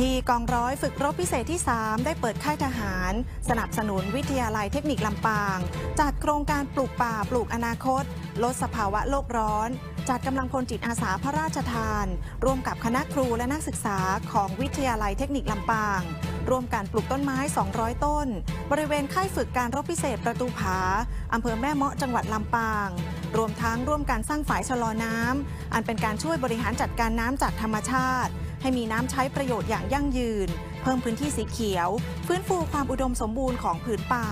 ที่กองร้อยฝึกรบพิเศษที่ 3 ได้เปิดค่ายทหาร สนับสนุนวิทยาลัยเทคนิคลำปาง จัดโครงการปลูกป่าปลูกอนาคต ลดสภาวะโลกร้อนจัดกำลังพลจิตอาสาพระราชทาน ร่วมกับคณะครูและนักศึกษาของวิทยาลัยเทคนิคลำปาง ร่วมการปลูกต้นไม้ 200 ต้น บริเวณค่ายฝึกการรบพิเศษประตูผาอำเภอแม่เมาะจังหวัดลำปาง รวมทั้งร่วมการสร้างฝายชะลอน้ำอันเป็นการช่วยบริหารจัดการน้ำจากธรรมชาติ ให้มีน้ำใช้ประโยชน์อย่างยั่งยืน เพิ่มพื้นที่สีเขียว ฟื้นฟูความอุดมสมบูรณ์ของผืนป่า